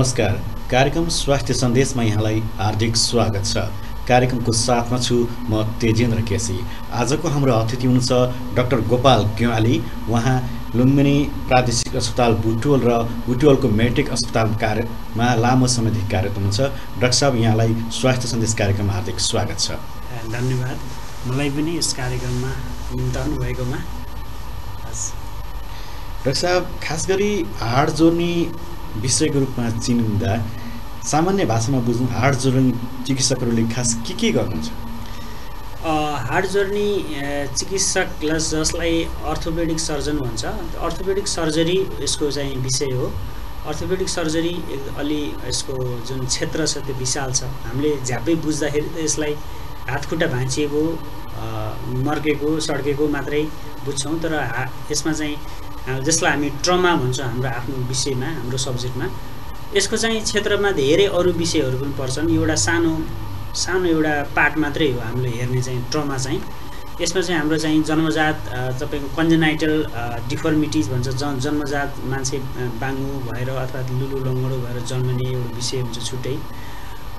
नमस्कार। कार्यक्रम स्वास्थ्य सन्देशमा यहाँलाई हार्दिक स्वागत छ। कार्यक्रमको साथमा छु म तेजेन्द्र केसी। आजको हाम्रो अतिथि हुनुहुन्छ डाक्टर गोपाल ग्याली। उहाँ लुम्बिनी प्रादेशिक अस्पताल बुटोल र बुटोलको मेट्रिक अस्पताल कार्यमा लामो समयदेखि कार्यरत हुनुहुन्छ। डाक्टर साहब यहाँलाई स्वास्थ्य सन्देश कार्यक्रममा हार्दिक स्वागत छ। धन्यवाद। मलाई पनि यस कार्यक्रममा निम्ताउनु भएकोमा। डाक्टर साहब खास गरी हाड जोड्ने विषयको रूपमा चिनिँदा सामान्य भाषामा बुझ्नु हाड जोड्ने चिकित्सकहरूले खास के के गर्नुहुन्छ? हाड जोर्नी चिकित्सक जसलाई अर्थोपेडिक सर्जन भन्छ। अर्थोपेडिक सर्जरी यसको चाहिँ विषय हो। अर्थोपेडिक सर्जरी अलि यसको जुन क्षेत्र छ त्यो विशाल छ। हामीले झ्यापै बुझ्दाखेरि त यसलाई हात खुट्टा भाँचिएको मर्केको सड्केको मात्रै बुझ्छौँ। तर हा यसमा चाहिँ जसलाई हामी ट्रमा भन्छौँ हाम्रो आफ्नो विषयमा हाम्रो सब्जेक्टमा यसको चाहिँ क्षेत्रमा धेरै अरू विषयहरू पनि पर्छन्। एउटा सानो सानो एउटा पार्ट मात्रै हो हामीले हेर्ने चाहिँ ट्रमा चाहिँ। यसमा चाहिँ हाम्रो चाहिँ जन्मजात तपाईँको कन्जेनाइटल डिफर्मिटिज भन्छ। ज जन्मजात मान्छे बाङ्गो भएर अथवा लुलु लङ्गडो भएर जन्मिने एउटा विषय हुन्छ छुट्टै।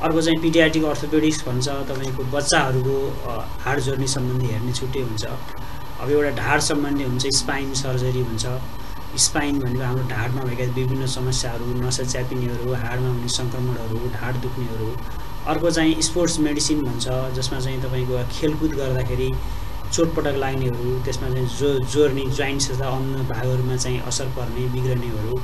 अर्को चाहिँ पिडियाटिक अर्थोपेडिक्स भन्छ। तपाईँको बच्चाहरूको हाड जोड्ने सम्बन्धी हेर्ने छुट्टै हुन्छ। अब एउटा ढाड सम्बन्धी हुन्छ स्पाइन सर्जरी हुन्छ। स्पाइन भनेको हाम्रो ढाडमा भएका विभिन्न समस्याहरू नसा च्यापिनेहरू हाडमा हुने सङ्क्रमणहरू ढाड दुख्नेहरू। अर्को चाहिँ स्पोर्ट्स मेडिसिन भन्छ जसमा चाहिँ तपाईँको खेलकुद गर्दाखेरि चोटपटक लाग्नेहरू त्यसमा चाहिँ जो जोड्ने जोइन्ट्स तथा अन्य भागहरूमा चाहिँ असर पर्ने बिग्रनेहरू।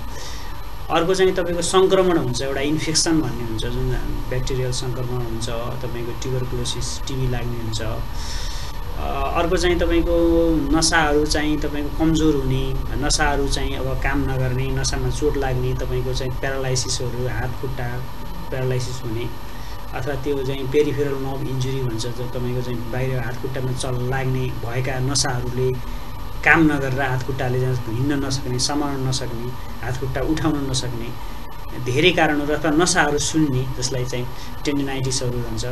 अर्को चाहिँ तपाईँको सङ्क्रमण हुन्छ एउटा इन्फेक्सन भन्ने हुन्छ जुन ब्याक्टेरियल सङ्क्रमण हुन्छ तपाईँको ट्युबरकुलोसिस टिबी लाग्ने हुन्छ। अर्को चाहिँ तपाईँको नसाहरू चाहिँ तपाईँको कमजोर हुने नसाहरू चाहिँ अब काम नगर्ने नसामा चोट लाग्ने तपाईँको चाहिँ प्यारालाइसिसहरू हात खुट्टा प्यारालाइसिस हुने अथवा त्यो चाहिँ पेरिफेरल नर्भ इन्जुरी भन्छ जो तपाईँको चाहिँ बाहिर हात खुट्टामा चल लाग्ने भएका नसाहरूले काम नगरेर हात खुट्टाले हिँड्न नसक्ने समाउन नसक्ने हात खुट्टा उठाउन नसक्ने धेरै कारणहरू अथवा नसाहरू सुन्ने जसलाई चाहिँ टेन्डिनाइटिसहरू भन्छ।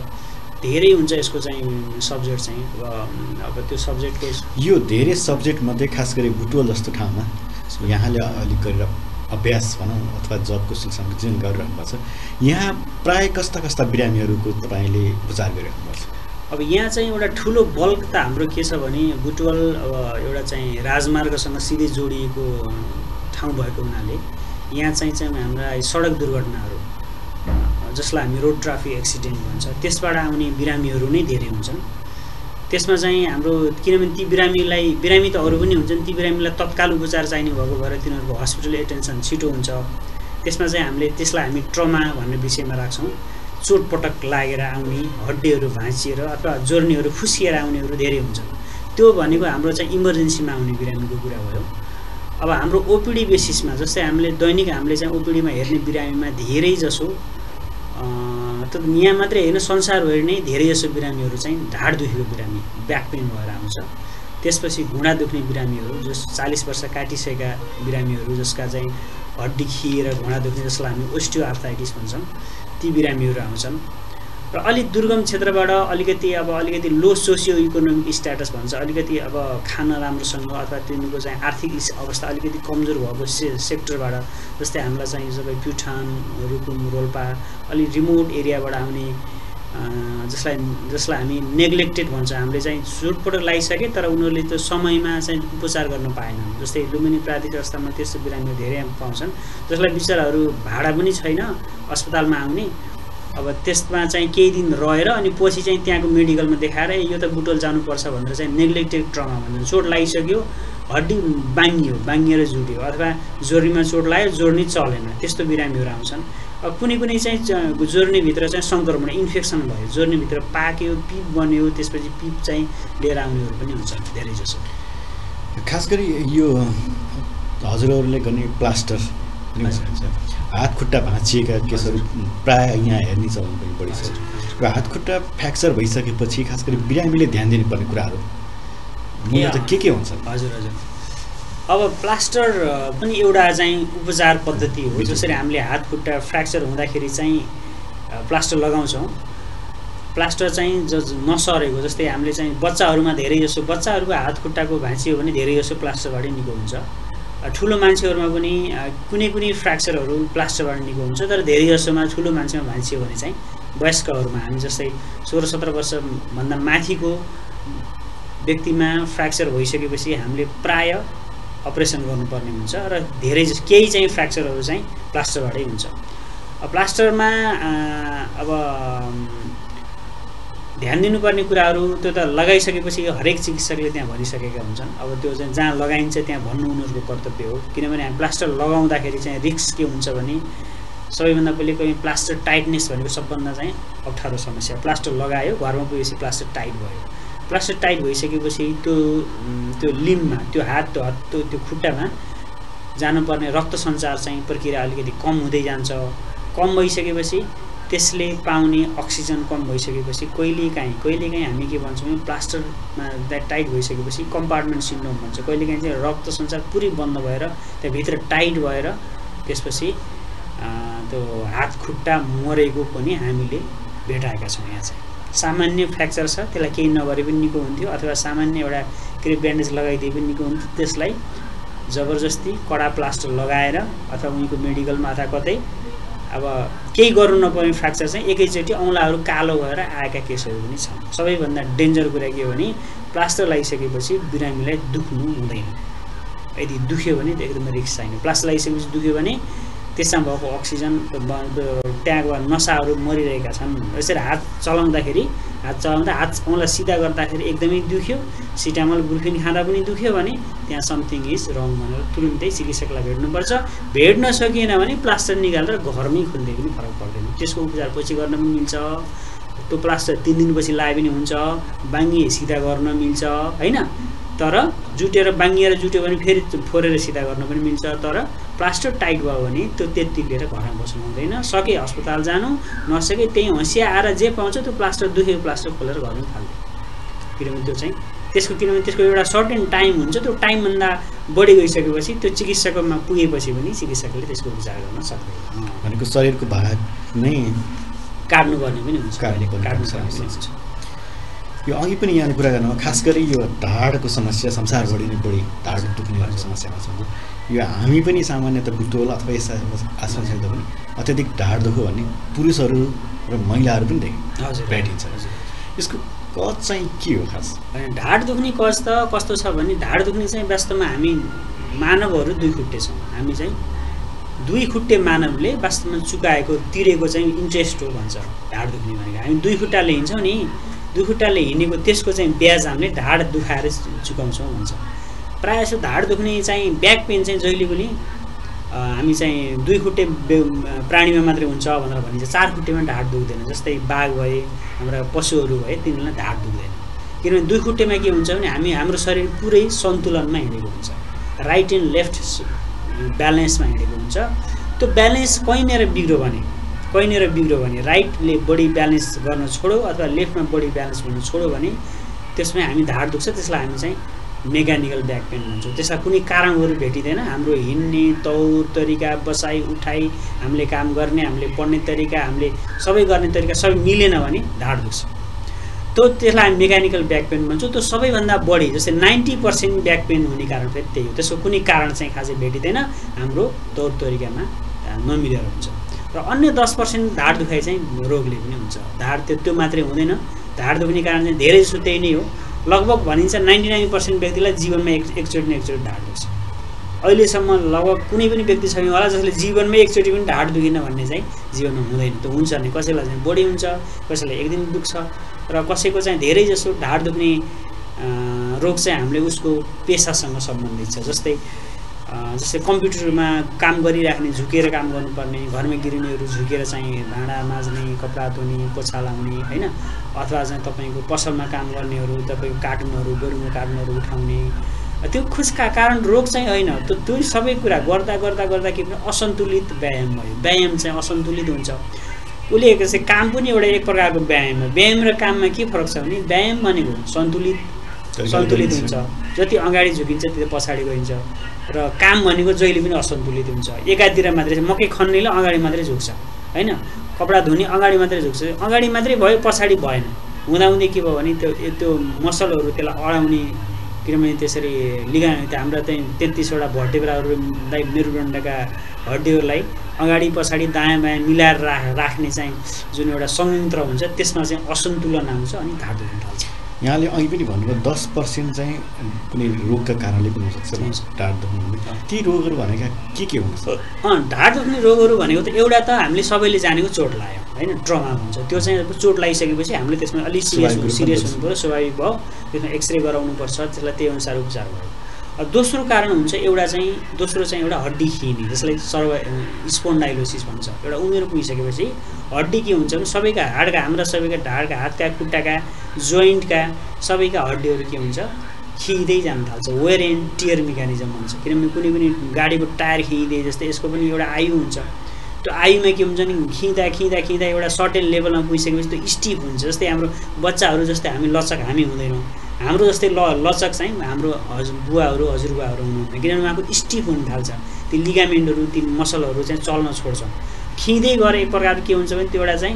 धेरै हुन्छ यसको चाहिँ सब्जेक्ट चाहिँ अब त्यो सब्जेक्टको यो धेरै सब्जेक्टमध्ये खास गरी बुटोल जस्तो ठाउँमा यहाँले अलिक गरेर अभ्यास भनौँ अथवा जबको सिलसिलामा जुन गरिरहनु भएको छ। यहाँ प्रायः कस्ता कस्ता बिरामीहरूको तपाईँले उपचार गरिरहनु भएको छ। अब यहाँ चाहिँ एउटा ठुलो बल्क त हाम्रो के छ भने बुटवल अब एउटा चाहिँ राजमार्गसँग सिधै जोडिएको ठाउँ भएको हुनाले यहाँ चाहिँ चाहिँ हाम्रा सडक दुर्घटनाहरू जसलाई हामी रोड ट्राफिक एक्सिडेन्ट भन्छ त्यसबाट आउने बिरामीहरू नै धेरै हुन्छन्। त्यसमा चाहिँ हाम्रो किनभने ती बिरामीलाई बिरामी त अरू पनि हुन्छन् ती बिरामीलाई तत्काल उपचार चाहिने भएको भएर तिनीहरूको हस्पिटल एटेन्सन छिटो हुन्छ। त्यसमा चाहिँ हामीले त्यसलाई हामी ट्रमा भन्ने विषयमा राख्छौँ। चोटपटक लागेर आउने हड्डीहरू भाँचिएर अथवा जोर्नीहरू फुस्किएर आउनेहरू धेरै हुन्छन्। त्यो भनेको हाम्रो चाहिँ इमर्जेन्सीमा आउने बिरामीको कुरा भयो। अब हाम्रो ओपिडी बेसिसमा जस्तै हामीले दैनिक हामीले चाहिँ ओपिडीमा हेर्ने बिरामीमा धेरै जसो त यहाँ मात्रै होइन संसारभरि नै धेरै जसो बिरामीहरू चाहिँ ढाड दुखेको बिरामी ब्याक पेन भएर आउँछ। त्यसपछि घुँडा दुख्ने बिरामीहरू जस चालिस वर्ष काटिसकेका बिरामीहरू जसका चाहिँ हड्डी खिएर घुँडा दुख्ने जसलाई हामी ओस्टियो आर्थाइटिस भन्छौँ ती बिरामीहरू आउँछन्। र अलिक दुर्गम क्षेत्रबाट अलिकति अब अलिकति लो सोसियो इकोनोमिक स्ट्याटस भन्छ अलिकति अब खान राम्रोसँग अथवा तिनीहरूको चाहिँ आर्थिक अवस्था अलिकति कमजोर भएको से सेक्टरबाट जस्तै हामीलाई चाहिँ जब प्युठान रुकुम रोल्पा अलिक रिमोट एरियाबाट आउने जसलाई जसलाई हामी नेग्लेक्टेड भन्छ। हामीले चाहिँ चोटपटक लगाइसके तर उनीहरूले त्यो समयमा चाहिँ उपचार गर्न पाएनन्। जस्तै लुम्बिनी प्राविधिक अवस्थामा त्यस्तो बिरामीहरू धेरै पाउँछन् जसलाई बिचराहरू भाडा पनि छैन अस्पतालमा आउने अब त्यसमा चाहिँ केही दिन रहेर अनि पछि चाहिँ त्यहाँको मेडिकलमा देखाएर यो त बुटोल जानुपर्छ भनेर चाहिँ नेग्लेक्टेड ट्रमा भन्छ चोट लागिसक्यो हड्डी बाङ्गियो बाङ्गिएर जुड्यो अथवा जोर्नीमा चोट लाग्यो जोर्नी चलेन त्यस्तो बिरामीहरू आउँछन्। अब कुनै कुनै चाहिँ जोर्नीभित्र चाहिँ सङ्क्रमण इन्फेक्सन भयो जोर्नीभित्र पाक्यो पिप बन्यो त्यसपछि पिप चाहिँ लिएर आउनेहरू पनि हुन्छन् धेरै जसो खास गरी यो हजुरहरूले गर्ने प्लास्टर हात खुट्टा भाँचिएका केसहरू प्रायः यहाँ हेर्ने चलन पनि बढी छ र हात खुट्टा फ्र्याक्चर भइसकेपछि खास गरी बिरामीले ध्यान दिनुपर्ने कुराहरू मूलत के के हुन्छ? हजुर हजुर। अब प्लास्टर पनि एउटा चाहिँ उपचार पद्धति हो जसरी हामीले हात खुट्टा फ्र्याक्चर हुँदाखेरि चाहिँ प्लास्टर लगाउँछौँ। प्लास्टर चाहिँ ज नसरेको जस्तै हामीले चाहिँ बच्चाहरूमा धेरै जसो बच्चाहरूको हात खुट्टाको भाँचियो भने धेरै जसो प्लास्टरबाटै निको हुन्छ। ठुलो मान्छेहरूमा पनि कुनै कुनै फ्र्याक्चरहरू प्लास्टरबाट निको हुन्छ तर धेरै जसोमा ठुलो मान्छेमा भाँचियो भने चाहिँ वयस्कहरूमा हामी जस्तै सोह्र सत्र वर्षभन्दा माथिको व्यक्तिमा फ्र्याक्चर भइसकेपछि हामीले प्राय अपरेसन गर्नुपर्ने हुन्छ र धेरै केही चाहिँ फ्र्याक्चरहरू चाहिँ प्लास्टरबाटै हुन्छ। प्लास्टरमा अब ध्यान दिनुपर्ने कुराहरू त्यो त लगाइसकेपछि हरेक चिकित्सकले त्यहाँ भनिसकेका हुन्छन्। अब त्यो चाहिँ जहाँ लगाइन्छ त्यहाँ भन्नु उनीहरूको कर्तव्य हो। किनभने हामी प्लास्टर लगाउँदाखेरि चाहिँ रिक्स के हुन्छ भने सबैभन्दा पहिले कोही प्लास्टर टाइटनेस भनेको सबभन्दा चाहिँ अप्ठ्यारो समस्या प्लास्टर लगायो घरमा पुगेपछि प्लास्टर टाइट भयो। प्लास्टर टाइट भइसकेपछि त्यो त्यो लिममा त्यो हात त्यो हात त्यो त्यो खुट्टामा जानुपर्ने रक्त सञ्चार चाहिँ प्रक्रिया अलिकति कम हुँदै जान्छ। कम भइसकेपछि त्यसले पाउने अक्सिजन कम भइसकेपछि कहिलेकाहीँ कहिलेकाहीँ हामी के भन्छौँ भने प्लास्टरमा टाइट भइसकेपछि कम्पार्टमेन्ट सिन्ड्रोम भन्छ। कहिलेकाहीँ चाहिँ रक्त सञ्चार पुरै बन्द भएर त्यहाँभित्र टाइट भएर त्यसपछि त्यो हात खुट्टा मरेको पनि हामीले भेटाएका छौँ यहाँ चाहिँ। सामान्य फ्र्याक्चर छ त्यसलाई केही नगरे पनि निको हुन्थ्यो अथवा सामान्य एउटा के अरे ब्यान्डेज लगाइदिए पनि निको हुन्थ्यो। त्यसलाई जबरजस्ती कडा प्लास्टर लगाएर अथवा उनीको मेडिकलमा अथवा कतै अब केही गर्नु नपर्ने फ्र्याक्चर चाहिँ एकैचोटि औँलाहरू कालो भएर आएका केसहरू पनि छन्। सबैभन्दा डेन्जर कुरा के हो भने प्लास्टर लगाइसकेपछि बिरामीलाई दुख्नु हुँदैन। यदि दुख्यो भने त एकदमै रिक्स छैन। प्लास्टर लगाइसकेपछि दुख्यो भने त्यसमा भएको अक्सिजन त्यहाँको नसाहरू मरिरहेका छन्। यसरी हात चलाउँदाखेरि हात चलाउँदा हात औँला सिधा गर्दाखेरि एकदमै दुख्यो। सिटामल गुर्फिन खाँदा पनि दुख्यो भने त्यहाँ समथिङ इज रङ भनेर तुरुन्तै चिकित्सकलाई भेट्नुपर्छ। भेट्न सकिएन भने प्लास्टर निकालेर घरमै खोल्दै पनि फरक पर्दैन। त्यसको उपचार पछि गर्न पनि मिल्छ। त्यो प्लास्टर तिन दिनपछि लाए पनि हुन्छ। बाङ्गी सिधा गर्न मिल्छ। होइन? तर जुटेर बाङ्गिएर जुट्यो भने फेरि फोरेर सिधा गर्न पनि मिल्छ। तर प्लास्टर टाइट भयो भने त्यो त्यति लिएर घरमा बस्नु हुँदैन। सके अस्पताल जानु नसके त्यहीँ हँसिया आएर जे पाउँछ त्यो प्लास्टर दुखेको प्लास्टर खोलेर गर्नु थाल्यो किनभने त्यो चाहिँ त्यसको किनभने त्यसको एउटा सर्टेन टाइम हुन्छ त्यो टाइमभन्दा बढी गइसकेपछि त्यो चिकित्सकमा पुगेपछि पनि चिकित्सकले त्यसको उपचार गर्न सक्दैन। भनेको शरीरको भाग नै काट्नुपर्ने पनि हुन्छ। काट्नुपर्ने हुन्छ। यो अघि पनि यहाँले कुरा गर्नुभयो खास गरी यो ढाडको समस्या संसारभरि नै बढी ढाड दुख्ने समस्यामा छ। यो हामी पनि सामान्यतः बुटोल अथवा यस आसपास पनि अत्याधिक ढाड दुख्यो भने पुरुषहरू र महिलाहरू पनि देख भेटिन्छ। यसको कज चाहिँ के हो खास? ढाड दुख्ने कज त कस्तो छ भने ढाड दुख्ने चाहिँ वास्तवमा हामी मानवहरू दुई खुट्टे छौँ। हामी चाहिँ दुई खुट्टे मानवले वास्तवमा चुकाएको तिरेको चाहिँ इन्ट्रेस्ट हो भन्छ ढाड दुख्ने भनेको। हामी दुई खुट्टाले हिँड्छौँ नि। दुई खुट्टाले हिँडेको त्यसको चाहिँ ब्याज हामीले ढाड दुखाएर चुकाउँछौँ भन्छ। प्रायः जस्तो ढाड दुख्ने चाहिँ ब्याक पेन चाहिँ जहिले पनि हामी चाहिँ दुई खुट्टे प्राणीमा मात्रै हुन्छ भनेर भनिन्छ। चार खुट्टेमा ढाड दुख्दैन जस्तै बाघ भए हाम्रा पशुहरू भए तिनीहरूलाई ढाड दुख्दैन। किनभने दुई खुट्टेमा के हुन्छ भने हामी हाम्रो शरीर पुरै सन्तुलनमा हिँडेको हुन्छ। राइट एन्ड लेफ्ट ब्यालेन्समा हिँडेको हुन्छ। त्यो ब्यालेन्स कहीँनिर बिग्रो भने कहीँनिर बिग्रो भने राइटले बडी ब्यालेन्स गर्न छोड्यो अथवा लेफ्टमा बडी ब्यालेन्स गर्नु छोड्यो भने त्यसमा हामी ढाड दुख्छ त्यसलाई हामी चाहिँ मेकानिकल ब्याक पेन भन्छौँ। त्यसमा कुनै कारणहरू भेटिँदैन। हाम्रो हिँड्ने तौर तरिका बसाइ उठाइ हामीले काम गर्ने हामीले पढ्ने तरिका हामीले सबै गर्ने तरिका सबै मिलेन भने ढाड दुख्छ। त्यो त्यसलाई हामी मेकानिकल ब्याक पेन भन्छौँ। त्यो सबैभन्दा बढी जस्तै नाइन्टी पर्सेन्ट ब्याक पेन हुने कारण फेरि त्यही हो। त्यसको कुनै कारण चाहिँ खासै भेटिँदैन। हाम्रो तौर तरिकामा नमिलेर हुन्छ। र अन्य दस पर्सेन्ट ढाड दुखाइ चाहिँ रोगले पनि हुन्छ। ढाड त्यो त्यो मात्रै हुँदैन। ढाड दुख्ने कारण चाहिँ धेरै जस्तो त्यही नै हो। लगभग भनिन्छ नाइन्टी नाइन पर्सेन्ट व्यक्तिलाई जीवनमा एक एकचोटि न एकचोटि ढाड दुख्छ। अहिलेसम्म लगभग कुनै पनि व्यक्ति छैन होला जसले जीवनमै एकचोटि पनि ढाड दुखेन भन्ने चाहिँ जीवनमा हुँदैन। त्यो हुन्छ भने कसैलाई चाहिँ बढी हुन्छ कसैलाई एक दिन दुख्छ। र कसैको चाहिँ धेरै जसो ढाड दुख्ने रोग चाहिँ हामीले उसको पेसासँग सम्बन्धित छ। जस्तै जस्तै कम्प्युटरमा काम गरिराख्ने झुकेर काम गर्नुपर्ने घरमा गिरिनीहरू झुकेर चाहिँ भाँडा माझ्ने कपडा धुने पोछा लाउने होइन? अथवा चाहिँ तपाईँको पसलमा काम गर्नेहरू तपाईँको कार्टुनहरू गोरुको कार्टुनहरू उठाउने। त्यो खुसका कारण रोग चाहिँ होइन। त्यो त्यो सबै कुरा गर्दा गर्दा गर्दा के भने असन्तुलित व्यायाम भयो। व्यायाम चाहिँ असन्तुलित हुन्छ। उसले चाहिँ काम पनि एउटा एक प्रकारको व्यायाम हो। व्यायाम र काममा के फरक छ भने व्यायाम भनेको सन्तुलित सन्तुलित हुन्छ। जति अगाडि झुकिन्छ त्यति पछाडि गइन्छ। र काम भनेको जहिले पनि असन्तुलित हुन्छ। एकातिर मात्रै मकै खन्नेले अगाडि मात्रै झुक्छ। होइन? कपडा धुने अगाडि मात्रै झुक्छ। अगाडि मात्रै भयो पछाडि भएन। हुँदाहुँदै के भयो भने त्यो त्यो मसलहरू त्यसलाई अडाउने किनभने त्यसरी लिगा हाम्रा चाहिँ तेत्तिसवटा भर्टेब्राहरूलाई मेरुदण्डका हड्डीहरूलाई अगाडि पछाडि दायाँ बायाँ मिलाएर राख राख्ने चाहिँ जुन एउटा संयन्त्र हुन्छ त्यसमा चाहिँ असन्तुलन आउँछ अनि दुख्न थाल्छ यहाँले अघि पनि भन्नुभयो दस पर्सेन्ट चाहिँ कुनै रोगका कारणले पनि हुनसक्छ। ढाड दुख्नु ती रोगहरू भनेका के के हुन्छ ढाड दुख्ने रोगहरू भनेको त एउटा त हामीले सबैले जानेको चोट लाग्यो होइन? ट्रमा भन्छ त्यो चाहिँ चोट लगाइसकेपछि हामीले त्यसमा अलिक सिरियस सिरियस हुनु पऱ्यो स्वाभाविक भयो। त्यसमा एक्सरे गराउनुपर्छ त्यसलाई त्यही अनुसार उपचार भयो। दोस्रो कारण हुन्छ एउटा चाहिँ दोस्रो चाहिँ एउटा हड्डी खिने जसलाई सर्व स्पोन्डाइलोसिस भन्छ। एउटा उमेर पुगिसकेपछि हड्डी के हुन्छ भने सबैका हाडका हाम्रा सबैका ढाडका हातका खुट्टाका जोइन्टका सबैका हड्डीहरू के हुन्छ खिँदै जान थाल्छ। वेयर एन्ड टियर मेकानिजम भन्छ। किनभने कुनै पनि गाडीको टायर खिँदै जस्तै यसको पनि एउटा आयु हुन्छ। त्यो आयुमा के हुन्छ नि खिँदा खिँदा खिँदा एउटा सर्टेन लेभलमा पुगिसकेपछि त्यो स्टिफ हुन्छ। जस्तै हाम्रो बच्चाहरू जस्तै हामी लचक हामी हुँदैनौँ। हाम्रो जस्तै ल लचक चाहिँ हाम्रो हजुर बुवाहरू हजुरबुवाहरू हुनुहुन्न किनभने उहाँको स्टिफ हुन थाल्छ। ती लिगामेन्टहरू ती मसलहरू चाहिँ चल्न छोड्छ खिँदै गएर एक प्रकारको के हुन्छ भने त्यो एउटा चाहिँ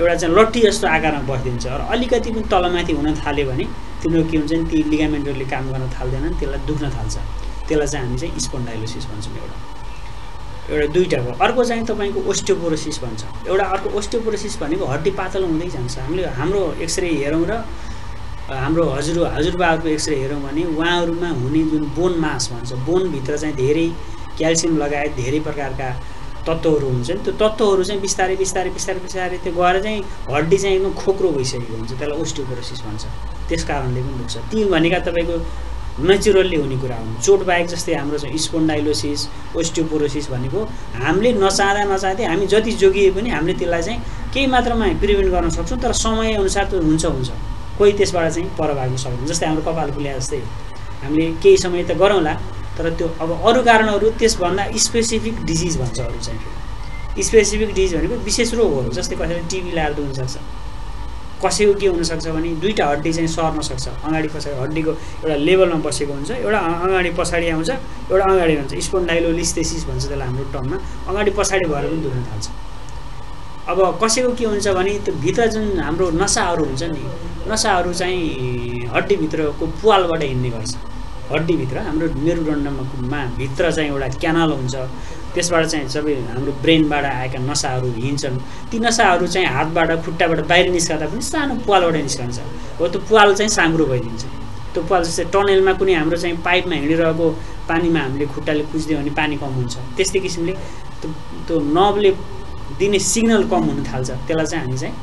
एउटा चाहिँ लट्ठी जस्तो आकारमा बसिदिन्छ। र अलिकति पनि तलमाथि हुन थाल्यो भने तिम्रो के हुन्छ भने ती लिगामेन्टहरूले काम गर्न थाल्दैनन् त्यसलाई दुख्न थाल्छ। त्यसलाई चाहिँ हामी चाहिँ स्पोन्डाइलोसिस भन्छौँ एउटा। एउटा दुईवटा भयो। अर्को चाहिँ तपाईँको ओस्टियोपोरोसिस भन्छ। एउटा अर्को ओस्टियोपोरोसिस भनेको हड्डी पातलो हुँदै जान्छ। हामीले हाम्रो एक्सरे हेरौँ र हाम्रो हजुर हजुरबाहरूको एक्सरे हेरौँ भने उहाँहरूमा हुने जुन बोन मास भन्छ बोनभित्र चाहिँ धेरै क्याल्सियम लगायत धेरै प्रकारका तत्त्वहरू हुन्छ नि त्यो तत्त्वहरू चाहिँ बिस्तारै बिस्तारै बिस्तारै बिस्तारै त्यो गएर चाहिँ हड्डी चाहिँ एकदम खोक्रो भइसकेको हुन्छ त्यसलाई ओस्टियोपोरोसिस भन्छ। त्यस कारणले पनि दुख्छ ती भनेका तपाईँको नेचुरल्ली हुने कुरा हुन्। चोट बाहेक जस्तै हाम्रो चाहिँ स्पोन्डाइलोसिस ओस्टियोपोरोसिस भनेको हामीले नचाहँदा नचाहँदै हामी जति जोगिए पनि हामीले त्यसलाई चाहिँ केही मात्रामा प्रिभेन्ट गर्न सक्छौँ तर समयअनुसार त्यो हुन्छ हुन्छ। कोही त्यसबाट चाहिँ पर भाग्न सक्दैन। जस्तै हाम्रो कपाल फुल्या जस्तै हामीले केही समय त गरौँला तर त्यो अब अरू कारणहरू त्यसभन्दा स्पेसिफिक डिजिज भन्छ अरू चाहिँ। स्पेसिफिक डिजिज भनेको विशेष रोगहरू जस्तै कसैले टिबी लाएर दुख्न सक्छ कसैको के हुनसक्छ भने दुईवटा हड्डी चाहिँ सर्न सक्छ। अगाडि पछाडि हड्डीको एउटा लेभलमा बसेको हुन्छ एउटा अगाडि पछाडि आउँछ एउटा अगाडि हुन्छ। स्पोन्डाइलोलिस्थेसिस भन्छ त्यसलाई हाम्रो टर्ममा अगाडि पछाडि भएर पनि दुख्न थाल्छ। अब कसैको के हुन्छ भने त्यो भित्र जुन हाम्रो नसाहरू हुन्छ नि नसाहरू चाहिँ हड्डीभित्रको पुवालबाट हिँड्ने गर्छ। हड्डीभित्र हाम्रो मेरुदण्डमा भित्र चाहिँ एउटा क्यानल हुन्छ। त्यसबाट चाहिँ सबै हाम्रो ब्रेनबाट आएका नसाहरू हिँड्छन्। ती नसाहरू चाहिँ हातबाट खुट्टाबाट बाहिर निस्कँदा पनि सानो पुवालबाट निस्कन्छ। हो त्यो पुवाल चाहिँ साँग्रो भइदिन्छ। त्यो पुवाल जस्तै टनलमा कुनै हाम्रो चाहिँ पाइपमा हिँडिरहेको पानीमा हामीले खुट्टाले कुच्दियो भने पानी कम हुन्छ। त्यस्तै किसिमले त्यो त्यो नबले दिने सिग्नल कम हुन थाल्छ। त्यसलाई चाहिँ हामी चाहिँ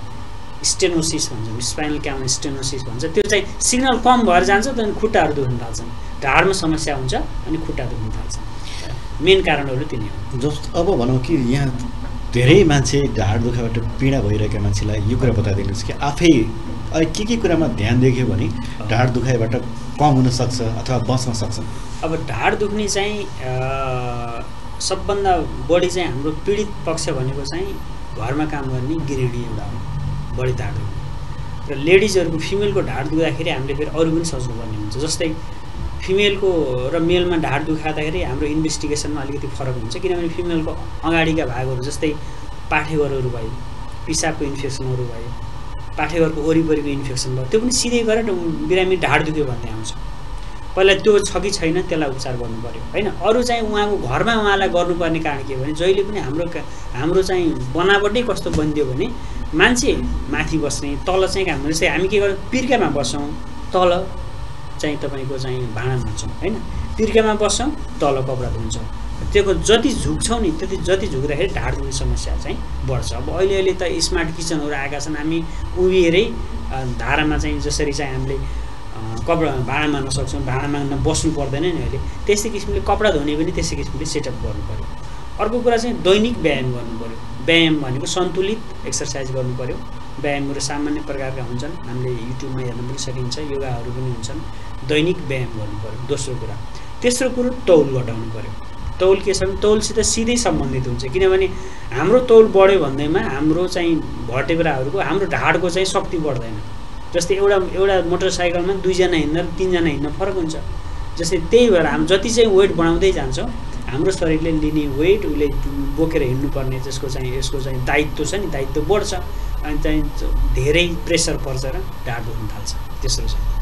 स्टेनोसिस भन्छौँ स्पाइनल क्याम स्टेनोसिस भन्छ। त्यो चाहिँ सिग्नल कम भएर जान्छ त्यहाँदेखि खुट्टाहरू दुख्न थाल्छन्। ढाडमा समस्या हुन्छ अनि खुट्टा दुख्न थाल्छ। मेन कारणहरू तिनी हो जस्तो अब भनौँ कि यहाँ धेरै मान्छे ढाड दुखाइबाट पीडा भइरहेका मान्छेलाई यो कुरा बताइदिनुहोस् कि आफै के के कुरामा ध्यान दियो भने ढाड दुखाइबाट कम हुन सक्छ अथवा बच्न सक्छन् अब ढाड दुख्ने चाहिँ सबभन्दा बढी चाहिँ हाम्रो पीडित पक्ष भनेको चाहिँ घरमा काम गर्ने गृहिणी एउटा हो। बढी ढाड र लेडिजहरूको फिमेलको ढाड दुख्दाखेरि हामीले फेरि अरू पनि सोच्नुपर्ने हुन्छ। जस्तै फिमेलको र मेलमा ढाड दुखाउँदाखेरि हाम्रो इन्भेस्टिगेसनमा अलिकति फरक हुन्छ। किनभने फिमेलको अगाडिका भागहरू जस्तै पाठेघरहरू भयो पिसाबको इन्फेक्सनहरू भयो पाठेघरको वरिपरिको इन्फेक्सन भयो त्यो पनि सिधै गरेर बिरामी ढाड दुख्यो भन्ने आउँछ। पहिला त्यो छ कि छैन त्यसलाई उपचार गर्नु पऱ्यो होइन? अरू चाहिँ उहाँको घरमा उहाँलाई गर्नुपर्ने कारण के भने जहिले पनि हाम्रो हाम्रो चाहिँ बनावटै कस्तो बनिदियो भने मान्छे माथि बस्ने तल चाहिँ काम जस्तै हामी के गर्छौँ? पिर्कामा बस्छौँ। तल चाहिँ तपाईँको चाहिँ भाँडा धुन्छौँ होइन? पिर्कामा बस्छौँ तल कपडा धुन्छौँ। त्यो जति झुक्छौँ नि त्यति जति झुक्दाखेरि ढाड दुख्ने समस्या चाहिँ बढ्छ। अब अहिले अहिले त स्मार्ट किचनहरू आएका छन्। हामी उभिएरै धारामा चाहिँ जसरी चाहिँ हामीले कपडा भाँडा माग्न सक्छौँ भाँडा माग्न बस्नु पर्दैन नि अहिले। त्यस्तै किसिमले कपडा धुने पनि त्यस्तै किसिमले सेटअप गर्नु पऱ्यो अर्को कुरा चाहिँ दैनिक व्यायाम गर्नु पऱ्यो व्यायाम भनेको सन्तुलित एक्सर्साइज गर्नु पऱ्यो व्यायामहरू सामान्य प्रकारका हुन्छन्। हामीले युट्युबमा हेर्न पनि सकिन्छ योगाहरू पनि हुन्छन्। दैनिक व्यायाम गर्नु पऱ्यो दोस्रो कुरा। तेस्रो कुरो तौल घटाउनु पऱ्यो तौल के छ भने तौलसित सिधै सम्बन्धित हुन्छ। किनभने हाम्रो तौल बढ्यो भन्दैमा हाम्रो चाहिँ भर्टेब्राहरूको हाम्रो ढाडको चाहिँ शक्ति बढ्दैन। जस्तै एउटा एउटा मोटरसाइकलमा दुईजना हिँड्दा तिनजना हिँड्न फरक हुन्छ। जस्तै त्यही भएर हामी जति चाहिँ वेट बढाउँदै जान्छौँ हाम्रो शरीरले लिने वेट उसले बोकेर हिँड्नुपर्ने जसको चाहिँ यसको चाहिँ दायित्व छ नि दायित्व बढ्छ अनि चाहिँ धेरै प्रेसर पर्छ र ढाड दुख्न थाल्छ। तेस्रो चाहिँ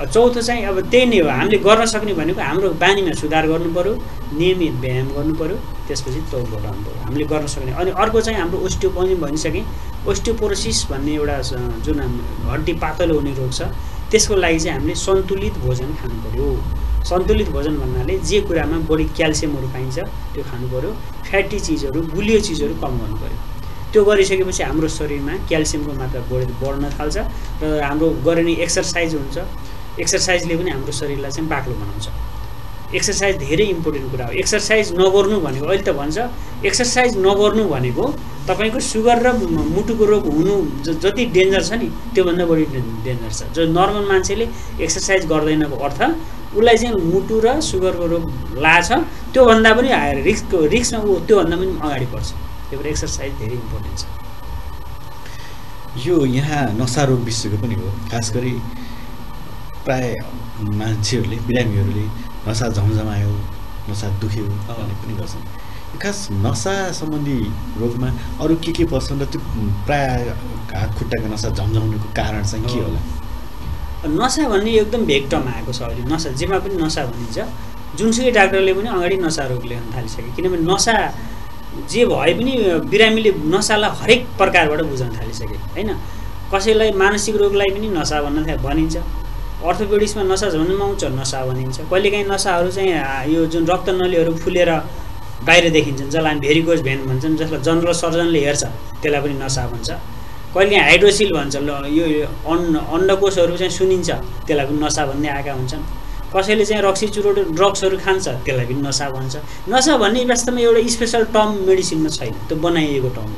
चौथो चाहिँ अब त्यही नै हो। हामीले गर्न सक्ने भनेको हाम्रो बानीमा सुधार पऱ्यो नियमित व्यायाम पऱ्यो त्यसपछि तौल घटाउनु पऱ्यो हामीले गर्न सक्ने। अनि अर्को चाहिँ हाम्रो ओस्टियो पनि भनिसकेँ। ओस्टियोपोरोसिस भन्ने एउटा जुन हाम्रो हड्डी पातलो हुने रोग छ त्यसको लागि चाहिँ हामीले सन्तुलित भोजन खानु पऱ्यो सन्तुलित भोजन भन्नाले जे कुरामा बढी क्याल्सियमहरू पाइन्छ त्यो खानु पऱ्यो फ्याटी चिजहरू गुलियो चिजहरू कम गर्नु पऱ्यो त्यो गरिसकेपछि हाम्रो शरीरमा क्याल्सियमको मात्रा बढ बढ्न थाल्छ र हाम्रो गरिने एक्सर्साइज हुन्छ। एक्सर्साइजले पनि हाम्रो शरीरलाई चाहिँ बाक्लो बनाउँछ। एक्सर्साइज धेरै इम्पोर्टेन्ट कुरा हो। एक्सर्साइज नगर्नु भनेको अहिले त भन्छ एक्सर्साइज नगर्नु भनेको तपाईँको सुगर र मुटुको रोग हुनु जति डेन्जर छ नि त्योभन्दा बढी डेन- डेन्जर छ। जो नर्मल मान्छेले एक्सर्साइज गर्दैनको अर्थ उसलाई चाहिँ मुटु र सुगरको रोग लाछ त्योभन्दा पनि हायर रिस्कको रिस्कमा ऊ त्योभन्दा पनि अगाडि बढ्छ। त्यही भएर एक्सर्साइज धेरै इम्पोर्टेन्ट छ। यो यहाँ नसा रोग विषयको पनि हो। खास गरी प्राय मान्छेहरूले बिरामीहरूले नसा झमझमायो नसा दुख्यो भन्ने पनि गर्छन्। खास नसा सम्बन्धी रोगमा अरू के के पर्छन् र त्यो प्राय हात खुट्टाको नसा झमझमाउनुको कारण चाहिँ के होला? नसा भन्ने एकदम भेग टर्म आएको छ अहिले। नसा जेमा पनि नसा भनिन्छ। जुनसुकै डाक्टरले पनि अगाडि नसा रोग लेख्न थालिसके। किनभने नसा जे भए पनि बिरामीले नसालाई हरेक प्रकारबाट बुझ्न थालिसके होइन? कसैलाई मानसिक रोगलाई पनि नसा भन्न भनिन्छ। अर्थोपेडिक्समा नसा झन्माउँछ नसा भनिन्छ। कहिलेकाहीँ नसाहरू चाहिँ यो जुन रक्तनलीहरू फुलेर बाहिर देखिन्छन् जसलाई हामी भेरिकोज भेन भन्छन् जसलाई जनरल सर्जनले हेर्छ त्यसलाई पनि नसा भन्छ। कहिलेकाहीँ हाइड्रोसिल भन्छ ल यो अन्न अन्डकोषहरू चाहिँ सुनिन्छ त्यसलाई पनि नसा भन्ने आएका हुन्छन्। कसैले चाहिँ रक्सी चुरोट ड्रग्सहरू खान्छ त्यसलाई पनि नसा भन्छ। नसा भन्ने वास्तवमा एउटा स्पेसल टर्म मेडिसिनमा छैन त्यो बनाइएको टर्म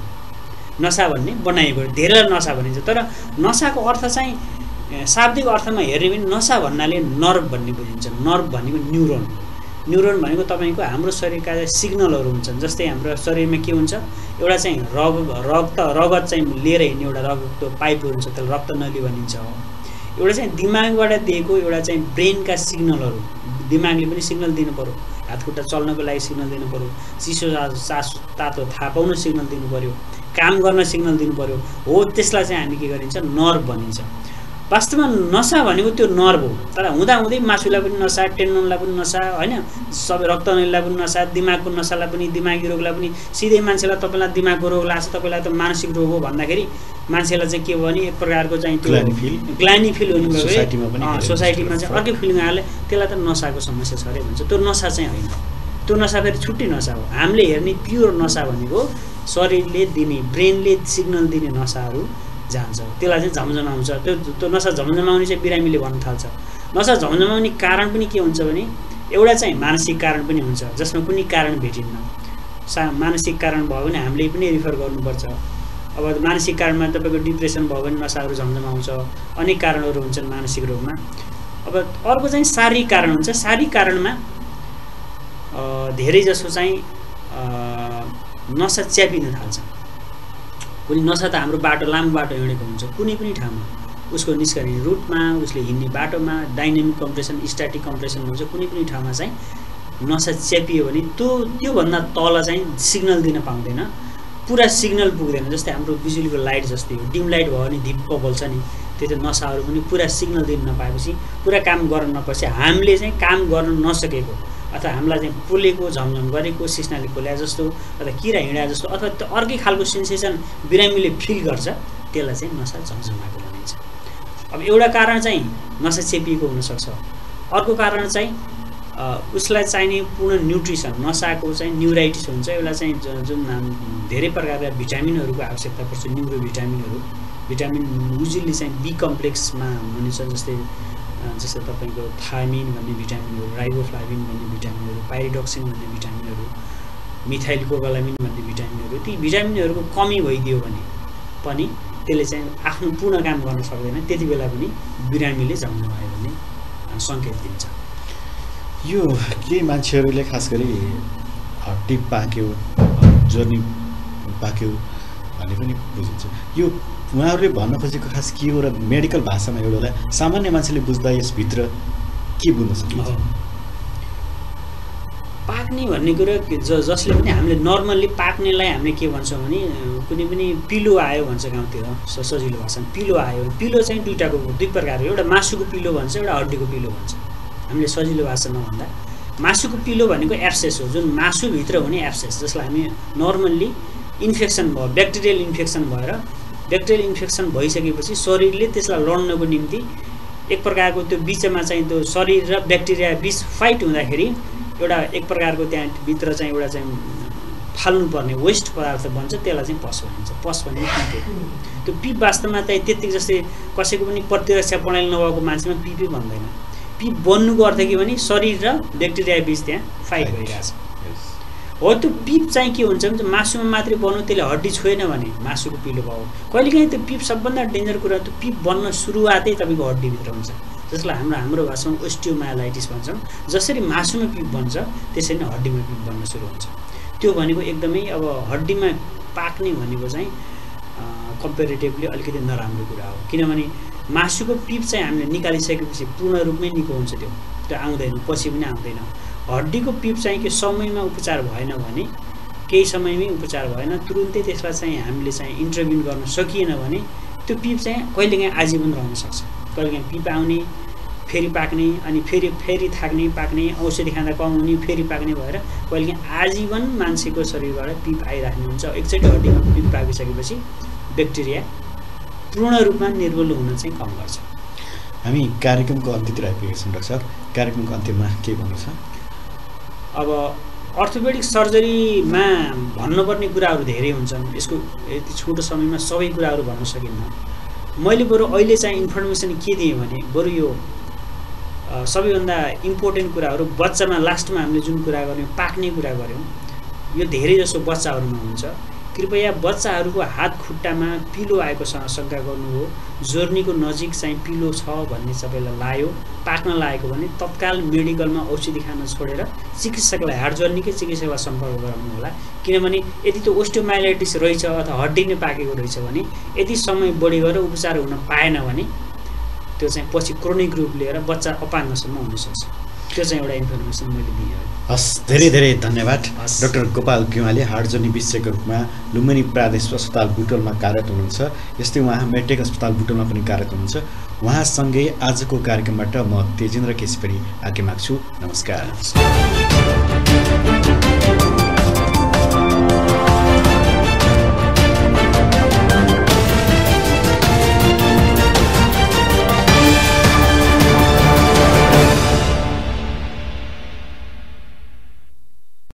नसा भन्ने बनाइएको धेरै नसा भनिन्छ। तर नसाको अर्थ चाहिँ शाब्दिक अर्थमा हेर्ने भने नसा भन्नाले नर्भ भन्ने बुझिन्छ। नर्भ भनेको न्युरोन न्युरोन भनेको तपाईँको हाम्रो शरीरका सिग्नलहरू हुन्छन् जस्तै हाम्रो शरीरमा के हुन्छ? एउटा चाहिँ रग रक्त रगत चाहिँ लिएर हिँड्ने एउटा रगतको पाइप हुन्छ त्यसलाई रक्तनली भनिन्छ एउटा चाहिँ दिमागबाट दिएको एउटा चाहिँ ब्रेनका सिग्नलहरू दिमागले पनि सिग्नल दिनु पऱ्यो हातखुट्टा चल्नको लागि सिग्नल दिनु पऱ्यो चिसो सास तातो थाहा पाउन सिग्नल दिनु पऱ्यो काम गर्न सिग्नल दिनु पऱ्यो हो त्यसलाई चाहिँ हामी के गरिन्छ? नर्भ भनिन्छ। वास्तवमा नसा भनेको त्यो नर्भ हो। तर हुँदाहुँदै मासुलाई पनि नसा टेन्डनलाई पनि नसा होइन? सबै रक्तनलीलाई पनि नसा दिमागको नसालाई पनि दिमागी रोगलाई पनि। सिधै मान्छेलाई तपाईँलाई दिमागको रोग लाग्छ तपाईँलाई त मानसिक रोग हो भन्दाखेरि मान्छेलाई चाहिँ के भयो भने एक प्रकारको चाहिँ त्यो ग्लानी फिल। हुने सोसाइटीमा चाहिँ अर्कै फिलिङ आयो त्यसलाई त नसाको समस्या छ अरे भन्छ। त्यो नसा चाहिँ होइन। त्यो नसा फेरि छुट्टै नसा हो। हामीले हेर्ने प्योर नसा भनेको शरीरले दिने ब्रेनले सिग्नल दिने नसाहरू जान्छ। त्यसलाई चाहिँ झमझमाउँछ त्यो त्यो नसा झमझमाउने चाहिँ बिरामीले भन्न थाल्छ। नसा झमझमाउने कारण पनि के हुन्छ भने एउटा चाहिँ मानसिक कारण पनि हुन्छ जसमा कुनै कारण भेटिन्न। सा मानसिक कारण भयो भने हामीले पनि रिफर गर्नुपर्छ। अब मानसिक कारणमा तपाईँको डिप्रेसन भयो भने नसाहरू झमझमाउँछ अनेक कारणहरू हुन्छन् मानसिक रोगमा अब अर्को चाहिँ शारीरिक कारण हुन्छ। शारीरिक कारणमा धेरै जसो चाहिँ नसा च्यापिन थाल्छ। कुनै नसा त हाम्रो बाटो लामो बाटो हिँडेको हुन्छ। कुनै पनि ठाउँमा। उसको निस्कने रुटमा उसले हिँड्ने बाटोमा डाइनामिक कम्प्रेसन स्ट्याटिक कम्प्रेसन हुन्छ कुनै पनि ठाउँमा चाहिँ नसा च्यापियो भने त्यो त्योभन्दा तल चाहिँ सिग्नल दिन पाउँदैन। पुरा सिग्नल पुग्दैन जस्तै हाम्रो बिजुलीको लाइट जस्तै हो। डिम लाइट भयो भने धिप्प बल्छ नि। त्यो चाहिँ नसाहरू पनि पुरा सिग्नल दिन नपाएपछि पुरा काम गर्न नपाएपछि हामीले चाहिँ काम गर्न नसकेको। अथवा हामीलाई चाहिँ पोलेको झमझम गरेको सिस्नाले पोल्या जस्तो अथवा किरा हिँडा जस्तो अथवा त्यो अर्कै खालको सेन्सेसन बिरामीले फिल गर्छ त्यसलाई चाहिँ नसा झमझमाएको भनिन्छ। अब एउटा कारण चाहिँ नसा चेपिएको हुनसक्छ। अर्को कारण चाहिँ उसलाई चाहिने पूर्ण न्युट्रिसन नसाको चाहिँ न्युराइटिस हुन्छ एउटा चाहिँ जुन धेरै प्रकारका भिटामिनहरूको आवश्यकता पर्छ न्युरो भिटामिनहरू भिटामिन युजली चाहिँ बी कम्प्लेक्समा हुनेछ जस्तै जस्तै तपाईँको थाइमिन भन्ने भिटामिनहरू राइबोफ्लाभिन भन्ने भिटामिनहरू पाइरिडक्सिन भन्ने भिटामिनहरू मिथाइल कोबालामिन भन्ने भिटामिनहरू ती भिटामिनहरूको कमी भइदियो भने पनि त्यसले चाहिँ आफ्नो पूर्ण काम गर्न सक्दैन। त्यति बेला पनि बिरामीले झम्झमायो भने अ, सङ्केत दिन्छ। यो केही मान्छेहरूले खास गरी हड्डी पाक्यो जोर्नी पाक्यो भन्ने पनि बुझिन्छ। यो उहाँहरूले भन्न खोजेको खास के हो र मेडिकल भाषामा एउटालाई सामान्य मान्छेले बुझ्दा यसभित्र के बुझ्न सकिन्छ? पाक्ने भन्ने कुरा ज जसले पनि हामीले नर्मल्ली पाक्नेलाई हामीले के भन्छौँ भने कुनै पनि पिलो आयो भन्छ गाउँतिर सजिलो भाषामा पिलो आयो पिलो चाहिँ दुइटाको दुई प्रकारको एउटा मासुको पिलो भन्छ एउटा हड्डीको पिलो भन्छ। हामीले सजिलो भाषामा भन्दा मासुको पिलो भनेको एप्सेस हो जुन मासुभित्र हुने एप्सेस जसलाई हामी नर्मल्ली इन्फेक्सन भयो ब्याक्टेरियल इन्फेक्सन भएर ब्याक्टेरियल इन्फेक्सन भइसकेपछि शरीरले त्यसलाई लड्नको निम्ति एक प्रकारको त्यो बिचमा चाहिँ त्यो शरीर र ब्याक्टेरिया बिच फाइट हुँदाखेरि एउटा एक प्रकारको त्यहाँ भित्र चाहिँ एउटा चाहिँ फाल्नुपर्ने वेस्ट पदार्थ बन्छ त्यसलाई चाहिँ पस भनिन्छ। पस भनेको पिप। त्यो पिप वास्तवमा चाहिँ त्यति जस्तै कसैको पनि प्रतिरक्षा प्रणाली नभएको मान्छेमा पिपै भन्दैन। पिप बन्नुको अर्थ के भने शरीर र ब्याक्टेरिया बिच त्यहाँ फाइट भइरहेछ। हो त्यो पिप चाहिँ के हुन्छ भने मासुमा मात्रै बन्यो त्यसले हड्डी छोएन भने मासुको पिलो भयो। कहिलेकाहीँ त्यो पिप सबभन्दा डेन्जर कुरा त्यो पिप बन्न सुरुवातै तपाईँको हड्डीभित्र हुन्छ। जसलाई हाम्रो हाम्रो भाषामा ओस्टियोमाइलाइटिस भन्छौँ। जसरी मासुमा पिप बन्छ त्यसरी नै हड्डीमा पिप बन्न सुरु हुन्छ। त्यो भनेको एकदमै अब हड्डीमा पाक्ने भनेको चाहिँ कम्पेरिटिभली अलिकति नराम्रो कुरा हो। किनभने मासुको पिप चाहिँ हामीले निकालिसकेपछि पूर्ण रूपमै निको हुन्छ त्यो। त्यो आउँदैन पछि पनि आउँदैन। हड्डीको पिप चाहिँ के समयमा उपचार भएन भने केही समयमै उपचार भएन तुरुन्तै त्यसलाई चाहिँ हामीले चाहिँ इन्टरभ्युन गर्न सकिएन भने त्यो पिप चाहिँ कहिलेकाहीँ आजीवन रहन सक्छ। कहिलेकाहीँ पिप आउने फेरि पाक्ने अनि फेरि फेरि थाक्ने पाक्ने औषधि खाँदा कम हुने फेरि पाक्ने भएर कहिलेकाहीँ आजीवन मान्छेको शरीरबाट पिप आइराख्ने हुन्छ एकचोटि हड्डीमा पिप पाकिसकेपछि ब्याक्टेरिया पूर्ण रूपमा निर्मूल हुन चाहिँ कम गर्छ। हामी कार्यक्रमको अन्त्यतिर आइपुगेका छौँ डाक्टर कार्यक्रमको अन्त्यमा के भन्नु छ? अब अर्थोपेडिक सर्जरीमा भन्नुपर्ने कुराहरू धेरै हुन्छन्। यसको यति छोटो समयमा सबै कुराहरू भन्न सकिन्न। मैले बरु अहिले चाहिँ इन्फर्मेसन के दिएँ भने बरु यो सबैभन्दा इम्पोर्टेन्ट कुराहरू बच्चामा लास्टमा हामीले जुन कुरा गऱ्यौँ पाक्ने कुरा गऱ्यौँ यो धेरै जसो बच्चाहरूमा हुन्छ। कृपया बच्चाहरूको हात खुट्टामा पिलो आएको स- शङ्का गर्नु हो जोर्नीको नजिक चाहिँ पिलो छ भन्ने सबैलाई लायो पाक्न लागेको भने तत्काल मेडिकलमा औषधि खान छोडेर चिकित्सकलाई हाड जोर्नीकै चिकित्सकलाई सम्पर्क गराउनु होला किनभने यदि त्यो ओस्टोमाइलाइटिस रहेछ अथवा हड्डी नै पाकेको रहेछ भने यदि समय बढी गरेर उपचार हुन पाएन भने त्यो चाहिँ पछि क्रोनिक रूप लिएर बच्चा अपाङ्गसम्म हुनसक्छ त्यो चाहिँ एउटा इन्फर्मेसन मैले दिएँ। हस् धेरै धेरै धन्यवाद। डाक्टर गोपाल गेवाली हाडजनी विषयको रूपमा लुम्बिनी प्रादेशिक अस्पताल बुटोलमा कार्यरत हुनुहुन्छ। यस्तै उहाँ मेटेक अस्पताल बुटोलमा पनि कार्यरत हुनुहुन्छ। उहाँसँगै आजको कार्यक्रमबाट म तेजेन्द्र केसी पनि आज्ञा माग्छु। नमस्कार।